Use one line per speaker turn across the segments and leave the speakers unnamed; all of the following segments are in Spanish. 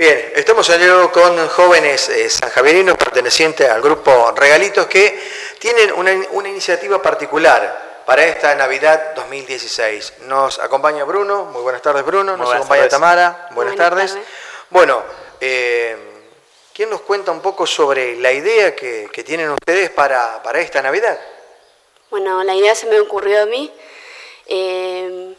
Bien, estamos saliendo con jóvenes eh, sanjaverinos pertenecientes al grupo Regalitos que tienen una, iniciativa particular para esta Navidad 2016. Nos acompaña Bruno, muy buenas tardes Bruno, nos acompaña Tamara, buenas, tardes. Bueno, eh, ¿quién nos cuenta un poco sobre la idea que, tienen ustedes para, esta Navidad?
Bueno, la idea se me ocurrió a mí eh,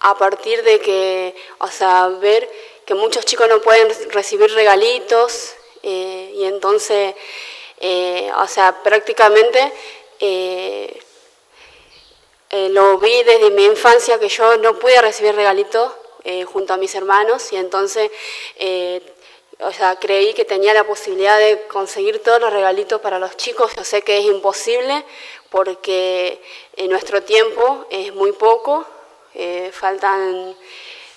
a partir de que, o sea, ver que muchos chicos no pueden recibir regalitos eh, y entonces, eh, o sea, prácticamente eh, lo vi desde mi infancia que yo no pude recibir regalitos junto a mis hermanos y entonces, o sea, creí que tenía la posibilidad de conseguir todos los regalitos para los chicos. Yo sé que es imposible porque en nuestro tiempo es muy poco, faltan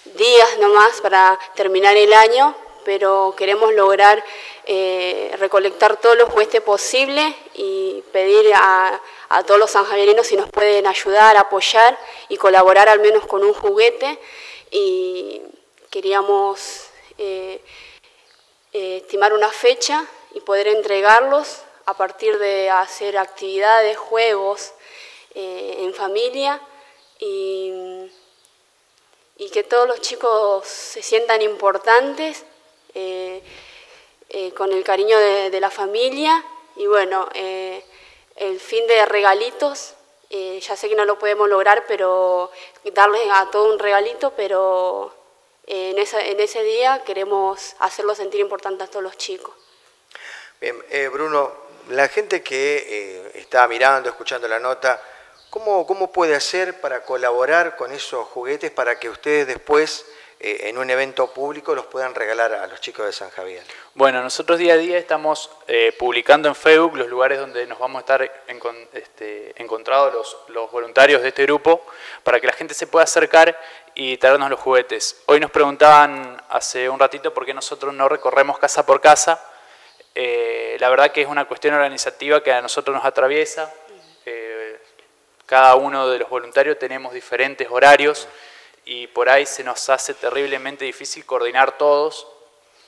días nomás para terminar el año, pero queremos lograr eh, recolectar todos los juguetes posibles y pedir a, todos los sanjaverinos si nos pueden ayudar, apoyar y colaborar al menos con un juguete. Y queríamos eh, eh, estimar una fecha y poder entregarlos a partir de hacer actividades, juegos en familia y y que todos los chicos se sientan importantes, eh, eh, con el cariño de, la familia y bueno, eh, el fin de regalitos, ya sé que no lo podemos lograr, pero darles a todo un regalito, pero en, en ese día queremos hacerlo sentir importante a todos los chicos.
Bien, Bruno, la gente que está mirando, escuchando la nota, ¿Cómo, puede hacer para colaborar con esos juguetes para que ustedes después eh, en un evento público los puedan regalar a los chicos de San Javier?
Bueno, nosotros día a día estamos eh, publicando en Facebook los lugares donde nos vamos a estar este, encontrados los, voluntarios de este grupo para que la gente se pueda acercar y traernos los juguetes. Hoy nos preguntaban hace un ratito por qué nosotros no recorremos casa por casa. Eh, la verdad que es una cuestión organizativa que a nosotros nos atraviesa cada uno de los voluntarios tenemos diferentes horarios y por ahí se nos hace terriblemente difícil coordinar todos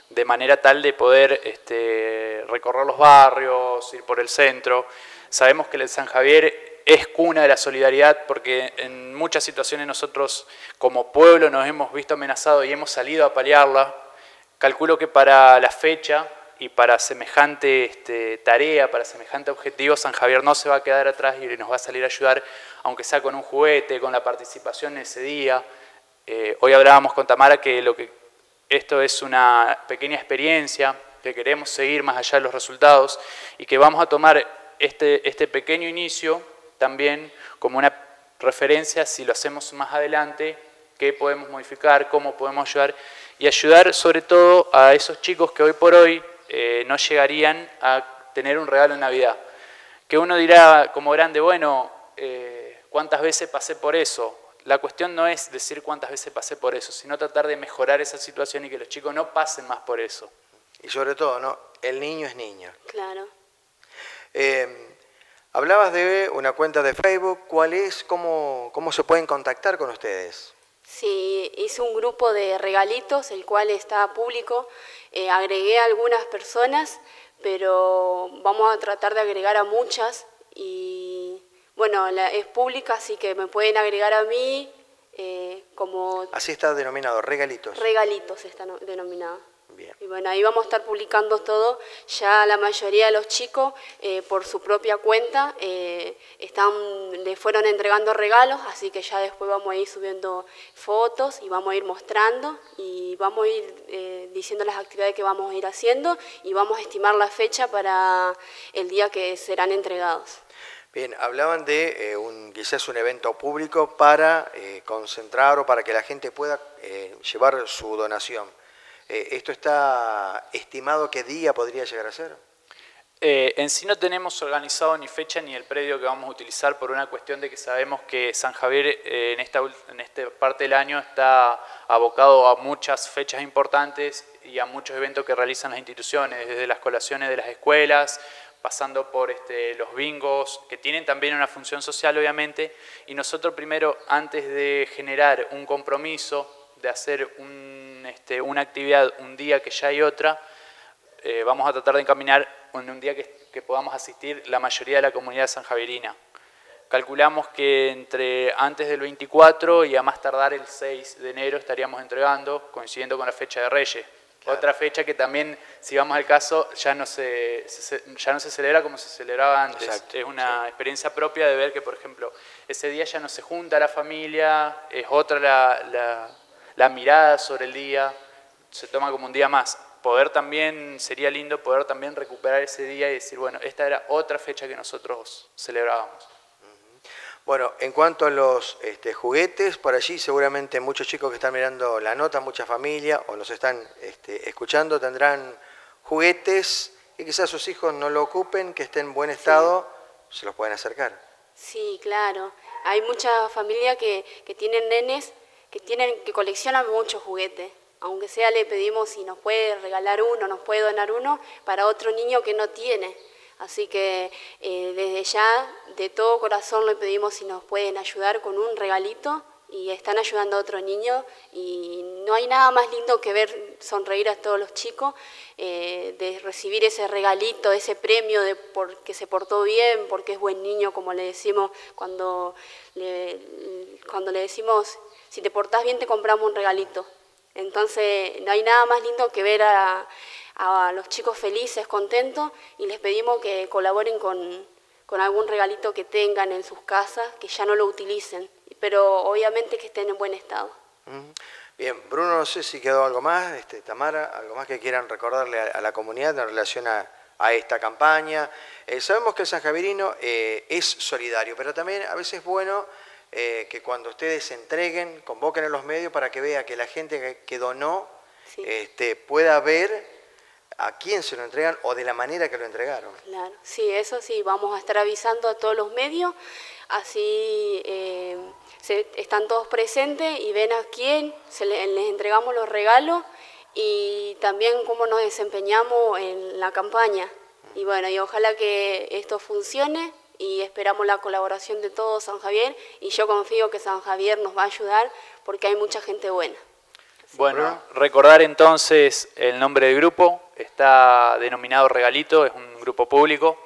de manera tal de poder este, recorrer los barrios, ir por el centro. Sabemos que el San Javier es cuna de la solidaridad porque en muchas situaciones nosotros como pueblo nos hemos visto amenazados y hemos salido a paliarla. Calculo que para la fecha y para semejante este, tarea, para semejante objetivo, San Javier no se va a quedar atrás y nos va a salir a ayudar, aunque sea con un juguete, con la participación ese día. Eh, hoy hablábamos con Tamara que, lo que esto es una pequeña experiencia, que queremos seguir más allá de los resultados y que vamos a tomar este, este pequeño inicio también como una referencia si lo hacemos más adelante, qué podemos modificar, cómo podemos ayudar y ayudar sobre todo a esos chicos que hoy por hoy eh, no llegarían a tener un regalo en Navidad. Que uno dirá como grande, bueno, eh, ¿cuántas veces pasé por eso? La cuestión no es decir cuántas veces pasé por eso, sino tratar de mejorar esa situación y que los chicos no pasen más por eso.
Y sobre todo, ¿no? El niño es niño.
Claro.
Eh, hablabas de una cuenta de Facebook, ¿cuál es? ¿Cómo, cómo se pueden contactar con ustedes?
Sí, hice un grupo de regalitos, el cual está público. Eh, agregué a algunas personas, pero vamos a tratar de agregar a muchas. Y bueno, es pública, así que me pueden agregar a mí eh, como...
Así está denominado, regalitos.
Regalitos está denominado. Y bueno, ahí vamos a estar publicando todo. Ya la mayoría de los chicos, eh, por su propia cuenta, eh, están, le fueron entregando regalos, así que ya después vamos a ir subiendo fotos y vamos a ir mostrando y vamos a ir eh, diciendo las actividades que vamos a ir haciendo y vamos a estimar la fecha para el día que serán entregados.
Bien, hablaban de un, quizás un evento público para concentrar o para que la gente pueda llevar su donación. Eh, ¿Esto está estimado qué día podría llegar a ser?
Eh, en sí no tenemos organizado ni fecha ni el predio que vamos a utilizar por una cuestión de que sabemos que San Javier eh, en, esta, en esta parte del año está abocado a muchas fechas importantes y a muchos eventos que realizan las instituciones, desde las colaciones de las escuelas, pasando por este, los bingos, que tienen también una función social obviamente, y nosotros primero, antes de generar un compromiso, de hacer un este, una actividad un día que ya hay otra, eh, vamos a tratar de encaminar en un día que, que, podamos asistir la mayoría de la comunidad sanjaverina. Calculamos que entre antes del 24 y a más tardar el 6 de enero estaríamos entregando, coincidiendo con la fecha de Reyes. Otra fecha que también, si vamos al caso, ya no se, ya no se celebra como se celebraba antes. es una experiencia propia de ver que, por ejemplo, ese día ya no se junta la familia, es otra la, la mirada sobre el día, se toma como un día más. Poder también, sería lindo poder también recuperar ese día y decir, bueno, esta era otra fecha que nosotros celebrábamos.
Bueno, en cuanto a los este, juguetes, por allí seguramente muchos chicos que están mirando la nota, mucha familia o nos están este, escuchando tendrán juguetes y quizás sus hijos no lo ocupen, que estén en buen estado, se los pueden acercar.
Sí, claro. Hay mucha familia que, que tienen nenes que, tienen, que coleccionan muchos juguetes. Aunque sea le pedimos si nos puede regalar uno, nos puede donar uno para otro niño que no tiene. Así que eh, desde ya, de todo corazón, le pedimos si nos pueden ayudar con un regalito y están ayudando a otro niño y no hay nada más lindo que ver sonreír a todos los chicos, eh, de recibir ese regalito, ese premio de porque se portó bien, porque es buen niño, como le decimos cuando le, cuando le decimos, si te portás bien te compramos un regalito. Entonces no hay nada más lindo que ver a los chicos felices, contentos, y les pedimos que colaboren con, algún regalito que tengan en sus casas, que ya no lo utilicen, pero obviamente que estén en buen estado.
Bien, Bruno, no sé si quedó algo más, este, Tamara, algo más que quieran recordarle a, la comunidad en relación a, esta campaña. Eh, sabemos que el San Javirino eh, es solidario, pero también a veces es bueno eh, que cuando ustedes se entreguen, convoquen a los medios para que vea que la gente que, donó este, pueda ver a quién se lo entregan o de la manera que lo entregaron.
Claro, sí, eso sí, vamos a estar avisando a todos los medios, así eh, están todos presentes y ven a quién se les entregamos los regalos y también cómo nos desempeñamos en la campaña. Y bueno, y ojalá que esto funcione y esperamos la colaboración de todo San Javier y yo confío que San Javier nos va a ayudar porque hay mucha gente buena.
Bueno, recordar entonces el nombre del grupo, está denominado Regalito, es un grupo público.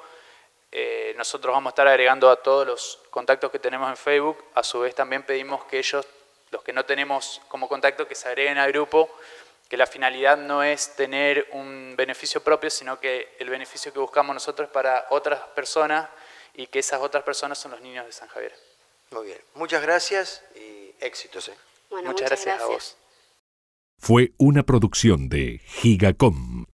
Eh, nosotros vamos a estar agregando a todos los contactos que tenemos en Facebook, a su vez también pedimos que ellos, los que no tenemos como contacto, que se agreguen al grupo, que la finalidad no es tener un beneficio propio, sino que el beneficio que buscamos nosotros es para otras personas y que esas otras personas son los niños de San Javier.
Muy bien, muchas gracias y éxitos.
¿eh? muchas, gracias a vos.
Fue una producción de Gigacom